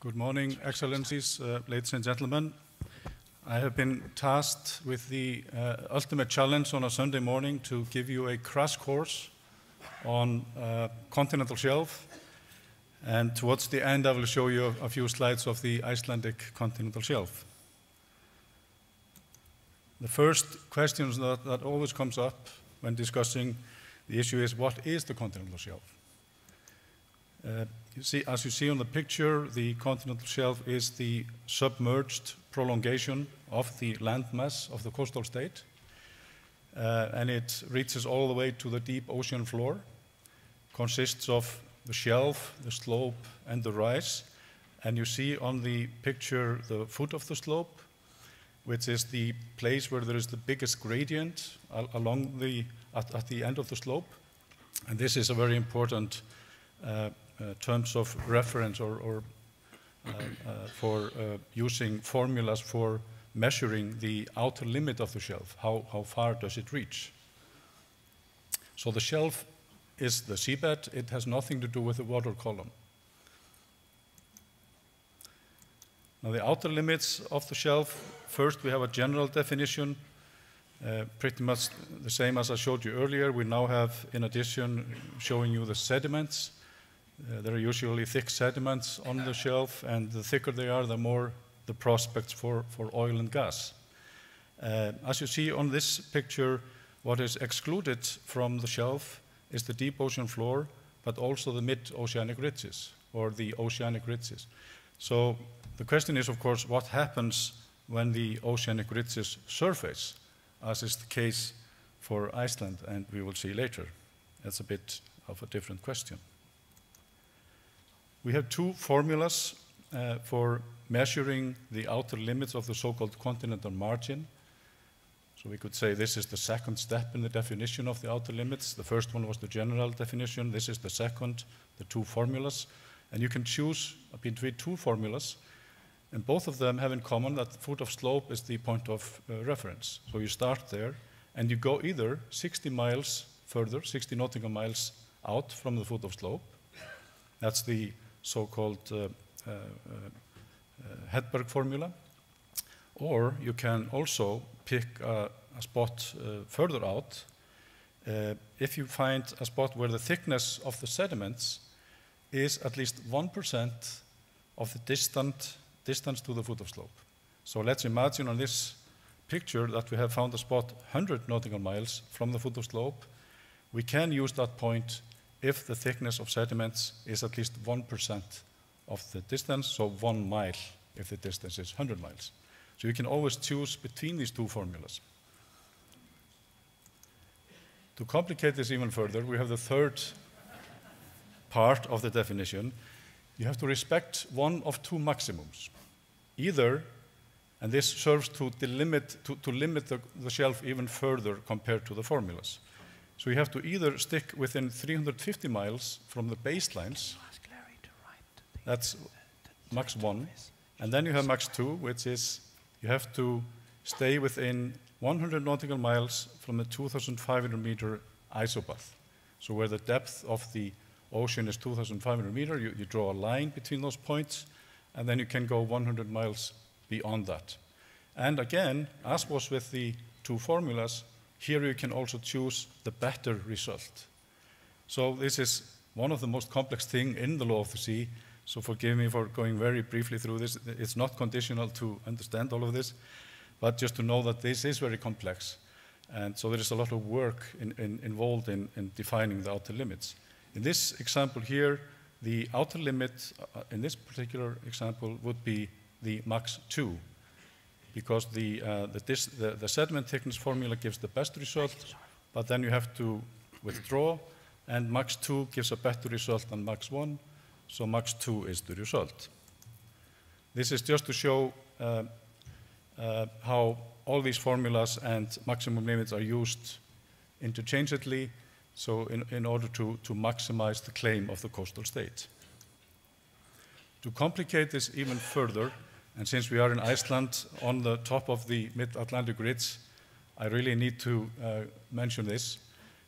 Good morning, Excellencies, uh, ladies and gentlemen. I have been tasked with the uh, ultimate challenge on a Sunday morning to give you a crash course on uh, continental shelf. And towards the end, I will show you a few slides of the Icelandic continental shelf. The first question that, that always comes up when discussing the issue is what is the continental shelf? Uh, you see, as you see on the picture, the continental shelf is the submerged prolongation of the landmass of the coastal state. Uh, and it reaches all the way to the deep ocean floor, consists of the shelf, the slope, and the rise. And you see on the picture the foot of the slope, which is the place where there is the biggest gradient along the, at, at the end of the slope. And this is a very important uh, terms of reference or, or uh, uh, for using formulas for measuring the outer limit of the shelf. How, how far does it reach? So the shelf is the seabed. It has nothing to do with the water column. Now the outer limits of the shelf, first we have a general definition, uh, pretty much the same as I showed you earlier. We now have, in addition, showing you the sediments. Uh, there are usually thick sediments on the shelf, and the thicker they are, the more the prospects for, for oil and gas. Uh, as you see on this picture, what is excluded from the shelf is the deep ocean floor, but also the mid-oceanic ridges, or the oceanic ridges. So the question is, of course, what happens when the oceanic ridges surface, as is the case for Iceland, and we will see later. That's a bit of a different question. We have two formulas uh, for measuring the outer limits of the so-called continental margin. So we could say this is the second step in the definition of the outer limits. The first one was the general definition. This is the second, the two formulas. And you can choose between two formulas. And both of them have in common that the foot of slope is the point of uh, reference. So you start there and you go either 60 miles further, 60 nautical miles out from the foot of slope. That's the so-called uh, uh, uh, Hedberg formula. Or you can also pick a, a spot further out if you find a spot where the thickness of the sediments is at least 1% of the distant, distance to the foot of slope. So let's imagine on this picture that we have found a spot 100 nautical miles from the foot of slope. We can use that point if the thickness of sediments is at least 1% of the distance, so one mile if the distance is 100 miles. So you can always choose between these two formulas. To complicate this even further, we have the third part of the definition. You have to respect one of two maximums. Either, and this serves to, delimit, to, to limit the, the shelf even further compared to the formulas. So you have to either stick within 350 miles from the baselines, that's max one, and then you have max two, which is you have to stay within 100 nautical miles from the 2,500 meter isobath. So where the depth of the ocean is 2,500 meter, you, you draw a line between those points, and then you can go 100 miles beyond that. And again, as was with the two formulas, here you can also choose the better result. So this is one of the most complex things in the law of the sea. So forgive me for going very briefly through this. It's not conditional to understand all of this, but just to know that this is very complex. And so there is a lot of work in, in, involved in, in, defining the outer limits. In this example here, the outer limit uh, in this particular example would be the max 2 because the, uh, the, the, the, sediment thickness formula gives the best result, but then you have to withdraw, and max 2 gives a better result than max 1, so max 2 is the result. This is just to show uh, uh, how all these formulas and maximum limits are used interchangeably, so in, in order to, to maximize the claim of the coastal state. To complicate this even further, and since we are in Iceland on the top of the mid-Atlantic ridge, I really need to uh, mention this.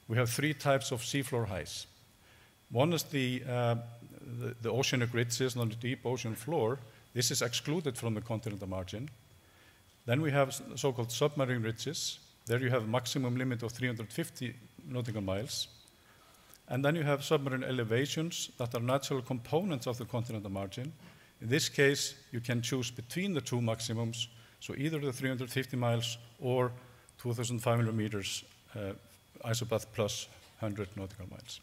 We have three types of seafloor highs. One is the, uh, the, the oceanic ridges on the deep ocean floor. This is excluded from the continental margin. Then we have so-called submarine ridges. There you have a maximum limit of 350 nautical miles. And then you have submarine elevations that are natural components of the continental margin. In this case, you can choose between the two maximums, so either the 350 miles or 2,500 meters uh, isobath plus 100 nautical miles.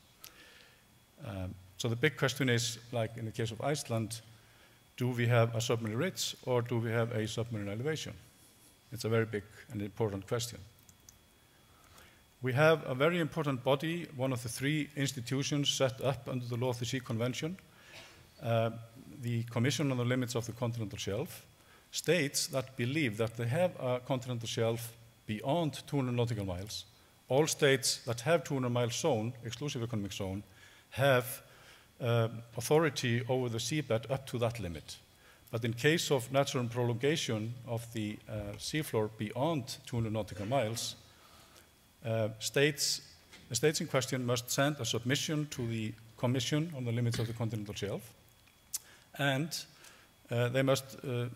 Um, so the big question is, like in the case of Iceland, do we have a submarine ridge or do we have a submarine elevation? It's a very big and important question. We have a very important body, one of the three institutions set up under the Law of the Sea Convention. Uh, the Commission on the Limits of the Continental Shelf states that believe that they have a continental shelf beyond 200 nautical miles. All states that have 200 mile zone, exclusive economic zone, have uh, authority over the seabed up to that limit. But in case of natural prolongation of the uh, seafloor beyond 200 nautical miles, uh, states, the states in question must send a submission to the Commission on the limits of the continental shelf, and uh, they must uh, uh,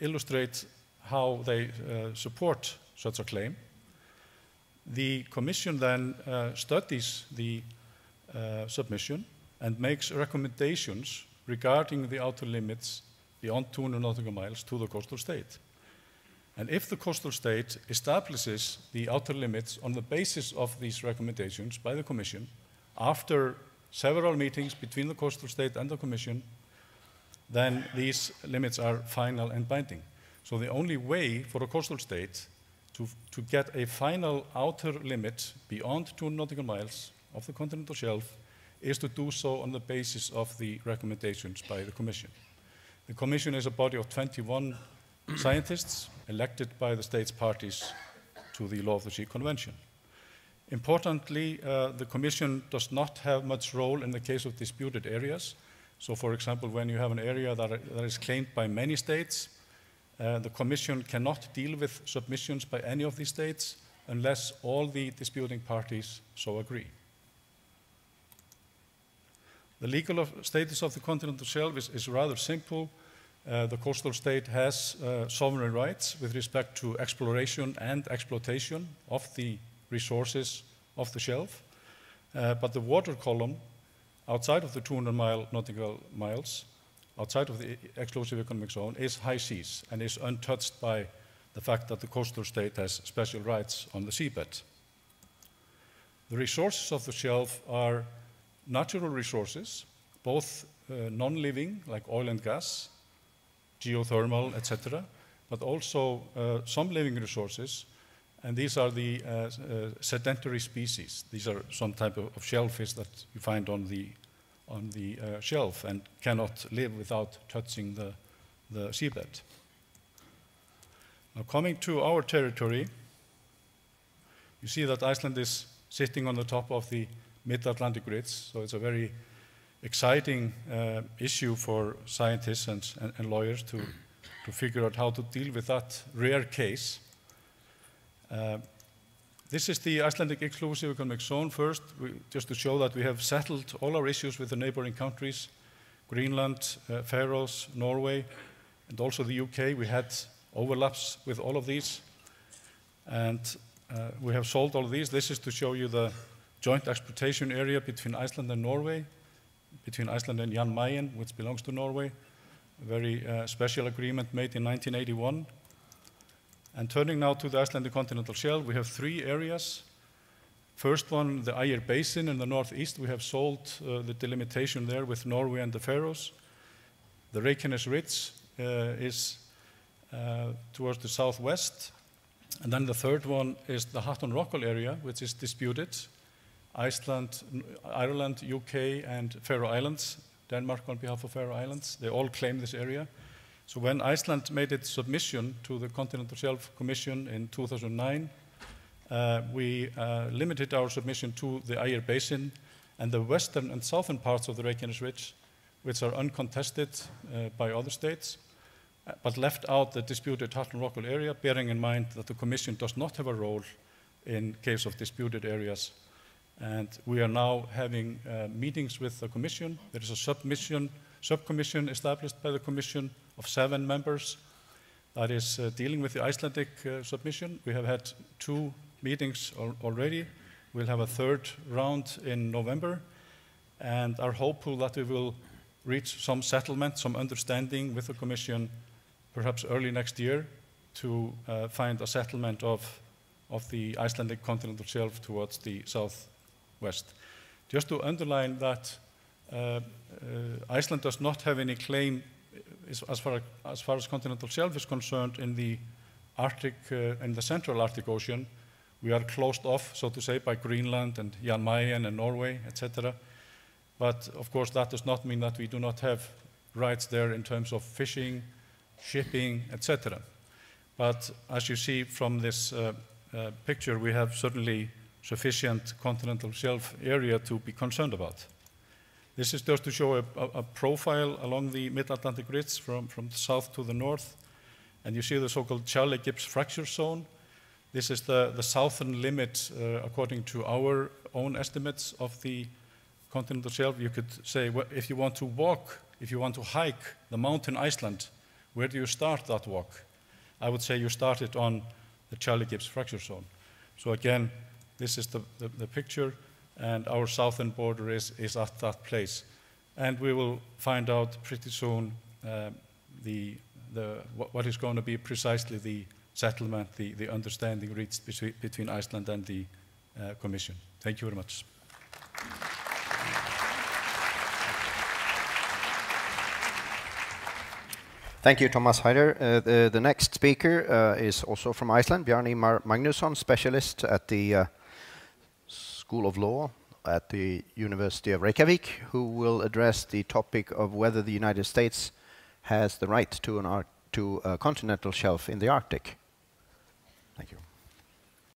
illustrate how they uh, support such a claim. The Commission then studies the submission and makes recommendations regarding the outer limits beyond 200 nautical miles to the coastal state. And if the coastal state establishes the outer limits on the basis of these recommendations by the Commission, after several meetings between the coastal state and the Commission, then these limits are final and binding. So the only way for a coastal state to, to get a final outer limit beyond 200 nautical miles of the continental shelf is to do so on the basis of the recommendations by the Commission. The Commission is a body of 21 scientists elected by the states parties to the Law of the Sea Convention. Importantly, uh, the Commission does not have much role in the case of disputed areas. So, for example, when you have an area that, are, that is claimed by many states, uh, the Commission cannot deal with submissions by any of these states unless all the disputing parties so agree. The legal of status of the continental shelf is, is rather simple. Uh, the coastal state has uh, sovereign rights with respect to exploration and exploitation of the resources of the shelf. Uh, but the water column outside of the 200 mile nautical miles, outside of the exclusive economic zone, is high seas and is untouched by the fact that the coastal state has special rights on the seabed. The resources of the shelf are natural resources, both uh, non-living, like oil and gas, geothermal, etc., but also uh, some living resources, and these are the uh, uh, sedentary species. These are some type of, of, shellfish that you find on the, on the uh, shelf and cannot live without touching the, the seabed. Now, coming to our territory, you see that Iceland is sitting on the top of the mid-Atlantic ridge, so it's a very exciting uh, issue for scientists and, and, and, lawyers to, to figure out how to deal with that rare case. Uh, this is the Icelandic exclusive economic zone first, we, just to show that we have settled all our issues with the neighboring countries, Greenland, uh, Faroes, Norway, and also the UK. We had overlaps with all of these, and uh, we have solved all of these. This is to show you the joint exploitation area between Iceland and Norway, between Iceland and Jan Mayen, which belongs to Norway. A very uh, special agreement made in 1981. And turning now to the Icelandic continental shelf, we have three areas. First one, the Ægir Basin in the northeast. We have solved uh, the delimitation there with Norway and the Faroes. The Reykjanes Ridge uh, is uh, towards the southwest. And then the third one is the Hatton Rockall area, which is disputed Iceland, Ireland, UK, and Faroe Islands, Denmark on behalf of Faroe Islands. They all claim this area. So when Iceland made its submission to the Continental Shelf Commission in 2009, uh, we uh, limited our submission to the Ægir Basin and the western and southern parts of the Reykjanes Ridge, which are uncontested uh, by other states, uh, but left out the disputed Hatton Rockall area, bearing in mind that the Commission does not have a role in case of disputed areas And we are now having uh, meetings with the Commission. There is a submission, subcommission established by the Commission of seven members that is uh, dealing with the Icelandic uh, submission. We have had two meetings al already. We'll have a third round in November and are hopeful that we will reach some settlement, some understanding with the Commission perhaps early next year to uh, find a settlement of, of the Icelandic continental shelf towards the southwest. Just to underline that uh, uh, Iceland does not have any claim as far as, far as continental shelf is concerned in the Arctic, uh, in the central Arctic Ocean. We are closed off, so to say, by Greenland and Jan Mayen and Norway, etc. But of course, that does not mean that we do not have rights there in terms of fishing, shipping, etc. But as you see from this uh, uh, picture, we have certainly sufficient continental shelf area to be concerned about. This is just to show a, a, a profile along the Mid-Atlantic ridge from, from south to the north. And you see the so-called Charley-Gibbs fracture zone. This is the, the southern limit, uh, according to our own estimates of the continental shelf. You could say, well, if you want to walk, if you want to hike the mountain Iceland, where do you start that walk? I would say you start it on the Charley-Gibbs fracture zone. So again, this is the, the, the picture and our southern border is, is at that place. And we will find out pretty soon uh, the, the, what is going to be precisely the settlement, the, the understanding reached between, Iceland and the uh, Commission. Thank you very much. Thank you, Tomas Heidar. Uh, the, the, next speaker uh, is also from Iceland, Bjarni Magnusson, specialist at the uh, School of Law at the University of Reykjavik, who will address the topic of whether the United States has the right to, to a continental shelf in the Arctic. Thank you.